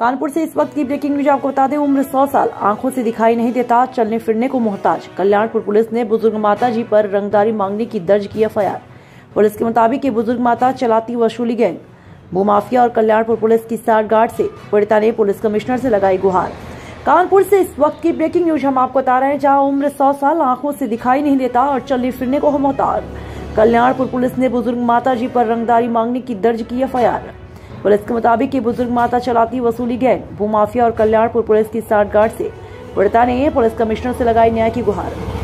कानपुर से इस वक्त की ब्रेकिंग न्यूज़ आपको बता दें, उम्र 100 साल। आँखों से दिखाई नहीं देता, चलने फिरने को मोहताज। कल्याणपुर पुलिस ने बुज़ुर्ग माता जी पर रंगदारी मांगने की दर्ज की एफ़ पुलिस के मुताबिक ये बुज़ुर्ग माता चलाती वसूली गैंग। भूमाफिया और कल्याणपुर पुलिस की साठ गार्ड से पीड़िता ने पुलिस कमिश्नर से लगाई गुहार। कानपुर से इस वक्त की ब्रेकिंग न्यूज़ हम आपको बता रहे हैं, जहाँ उम्र 100 साल, आँखों से दिखाई नहीं देता और चलने फिरने को मोहताज। कल्याणपुर पुलिस ने बुज़ुर्ग माता जी पर रंगदारी मांगने की दर्ज की एफ़ पुलिस के मुताबिक ये बुज़ुर्ग माता चलाती वसूली गैंग। भूमाफिया और कल्याणपुर पुलिस की साठ गार्ड से पीड़िता ने पुलिस कमिश्नर से लगाई न्याय की गुहार।